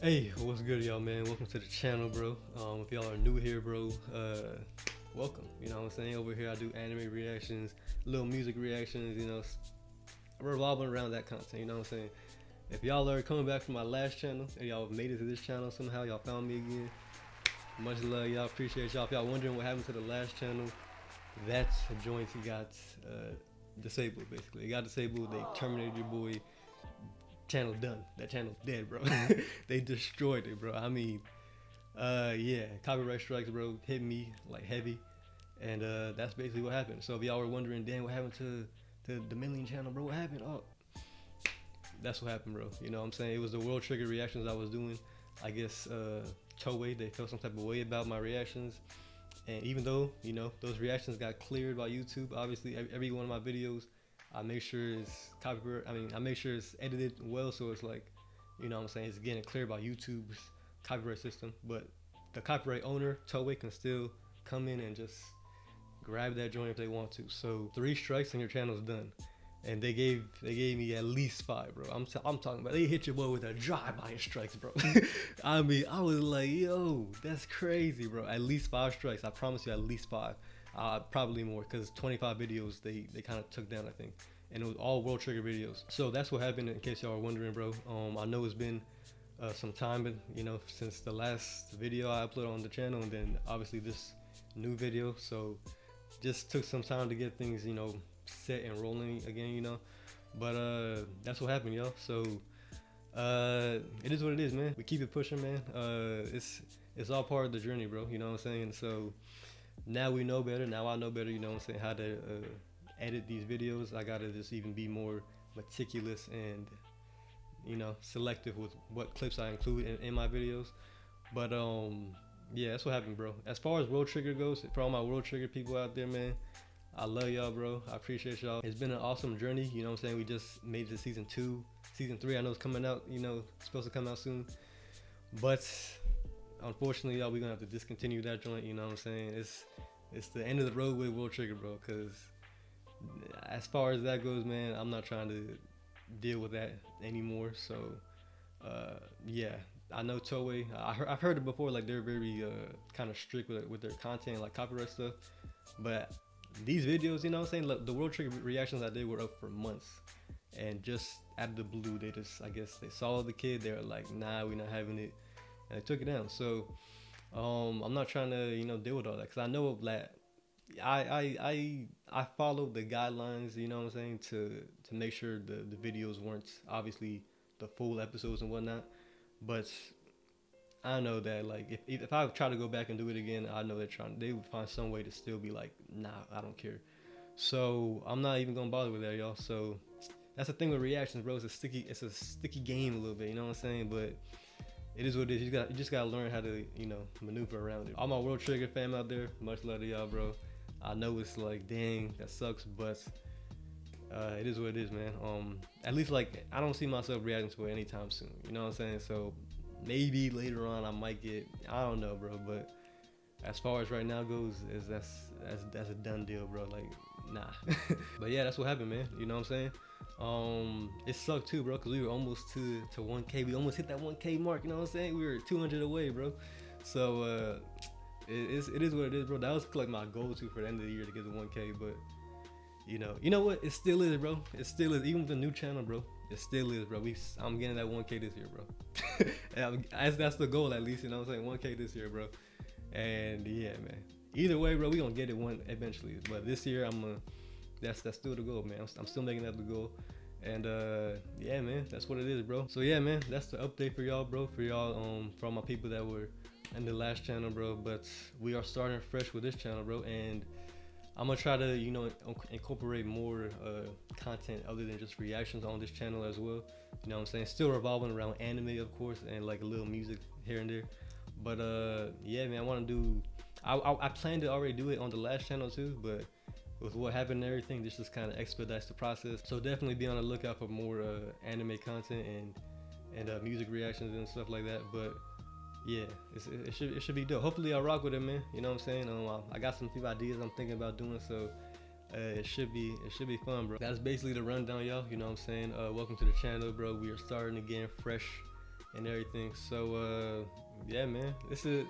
Hey, what's good, y'all, man? Welcome to the channel, bro. Um, if y'all are new here, bro, uh, welcome. You know what I'm saying? Over here, I do anime reactions, little music reactions, you know, revolving around that content, you know what I'm saying? If y'all are coming back from my last channel and y'all made it to this channel somehow, y'all found me again, much love, y'all. Appreciate y'all. If y'all wondering what happened to the last channel, that's a joint got uh, disabled, basically. It got disabled, they terminated your boy channel done. That channel's dead, bro. they destroyed it, bro. I mean, uh, yeah, copyright strikes, bro, hit me like heavy, and uh, that's basically what happened. So if y'all were wondering, damn, what happened to to the Million channel, bro? What happened? Oh, that's what happened, bro. You know what I'm saying? It was the world trigger reactions I was doing. I guess uh, Toei they felt some type of way about my reactions. And even though, you know, those reactions got cleared by YouTube, obviously every one of my videos I make sure it's copyright. I mean, I make sure it's edited well, so it's like, you know, what I'm saying it's getting clear by YouTube's copyright system. But the copyright owner, Toei, can still come in and just grab that joint if they want to. So three strikes and your channel's done. And they gave they gave me at least five, bro. I'm t- I'm talking about they hit your boy with a drive-by strikes, bro. I mean, I was like, yo, that's crazy, bro. At least five strikes. I promise you, at least five. Uh, probably more because 25 videos they they kind of took down, I think, and it was all World Trigger videos. So that's what happened. In case y'all are wondering, bro. Um, I know it's been uh, some time, but you know, since the last video I uploaded on the channel, and then obviously this new video. So just took some time to get things, you know, set and rolling again, you know. But uh, that's what happened, y'all. So uh, it is what it is, man. We keep it pushing, man. Uh, it's it's all part of the journey, bro. You know what I'm saying? So now we know better. Now I know better. You know what I'm saying? How to uh, edit these videos. I gotta just even be more meticulous and you know selective with what clips I include in, in my videos. But um, yeah, that's what happened, bro. As far as World Trigger goes, for all my World Trigger people out there, man, I love y'all, bro. I appreciate y'all. It's been an awesome journey. You know what I'm saying? We just made it to season two. Season three, I know it's coming out. You know, supposed to come out soon. But unfortunately, y'all, we're gonna have to discontinue that joint. You know what I'm saying? It's it's the end of the road with World Trigger, bro. Cause as far as that goes, man, I'm not trying to deal with that anymore. So uh, yeah, I know Toei. I heard, I've heard it before. Like they're very uh, kind of strict with with their content, like copyright stuff. But these videos, you know what I'm saying? Look, the World Trigger reactions I did were up for months. And just out of the blue, they just, I guess, they saw the kid. They were like, nah, we're not having it and I took it down. So um, I'm not trying to you know deal with all that because I know that I I I I followed the guidelines. You know what I'm saying to to make sure the the videos weren't obviously the full episodes and whatnot, but. I know that like if, if I try to go back and do it again, I know they're trying. They would find some way to still be like, nah, I don't care. So I'm not even gonna bother with that, y'all. So that's the thing with reactions, bro. It's a sticky, it's a sticky game a little bit. You know what I'm saying? But it is what it is. You got you just gotta learn how to you know maneuver around it. All my World Trigger fam out there, much love to y'all, bro. I know it's like dang that sucks, but uh, it is what it is, man. Um, at least like I don't see myself reacting to it anytime soon. You know what I'm saying? So maybe later on I might get I don't know, bro. But as far as right now goes, is that's that's that's a done deal, bro. Like nah. but yeah, that's what happened, man. You know what I'm saying? Um, it sucked too, bro, because we were almost to to 1K. We almost hit that 1K mark. You know what I'm saying? We were 200 away, bro. So uh, it is it is what it is, bro. That was like my goal to for the end of the year to get to 1K, but you know, you know what? It still is, bro. It still is. Even with the new channel, bro. It still is, bro. We I'm getting that 1K this year, bro. that's that's the goal at least. You know what I'm saying? 1K this year, bro. And yeah, man. Either way, bro, we gonna get it one eventually. But this year, I'm gonna that's that's still the goal, man. I'm, I'm still making that the goal. And uh, yeah, man, that's what it is, bro. So yeah, man, that's the update for y'all, bro. For y'all, um, for all my people that were in the last channel, bro. But we are starting fresh with this channel, bro. And I'm gonna try to, you know, incorporate more uh, content other than just reactions on this channel as well. You know what I'm saying? Still revolving around anime, of course, and like a little music here and there. But uh, yeah, man, I want to do. I, I I plan to already do it on the last channel too, but with what happened and everything, this just kind of expedites the process. So definitely be on the lookout for more uh, anime content and and uh, music reactions and stuff like that. But yeah, it should it should be dope. Hopefully I rock with it, man. You know what I'm saying? Um, I got some few ideas I'm thinking about doing, so uh, it should be it should be fun, bro. That's basically the rundown, y'all. You know what I'm saying? Uh, welcome to the channel, bro. We are starting again fresh and everything. So uh, yeah, man, this is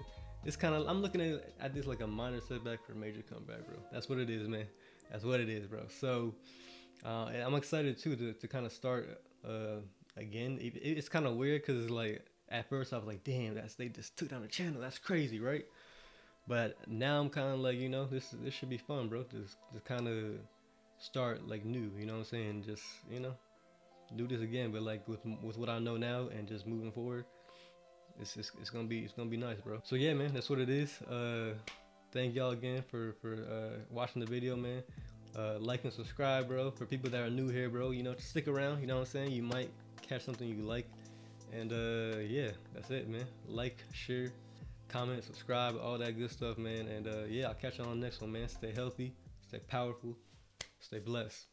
it's kind of I'm looking at at this like a minor setback for a major comeback, bro. That's what it is, man. That's what it is, bro. So uh, I'm excited too to, to kind of start uh, again. It, it's kind of weird because like at first I was like, damn, that's they just took down the channel. That's crazy, right? But now I'm kind of like, you know, this this should be fun, bro. Just just kind of start like new. You know what I'm saying? Just you know, do this again, but like with with what I know now and just moving forward. It's, it's, it's gonna be it's gonna be nice, bro. So yeah, man, that's what it is. Uh, thank y'all again for for uh, watching the video, man. Uh, like and subscribe, bro. For people that are new here, bro, you know, stick around. You know what I'm saying? You might catch something you like. And uh, yeah, that's it, man. Like, share, comment, subscribe, all that good stuff, man. And uh, yeah, I'll catch you on the next one, man. Stay healthy, stay powerful, stay blessed.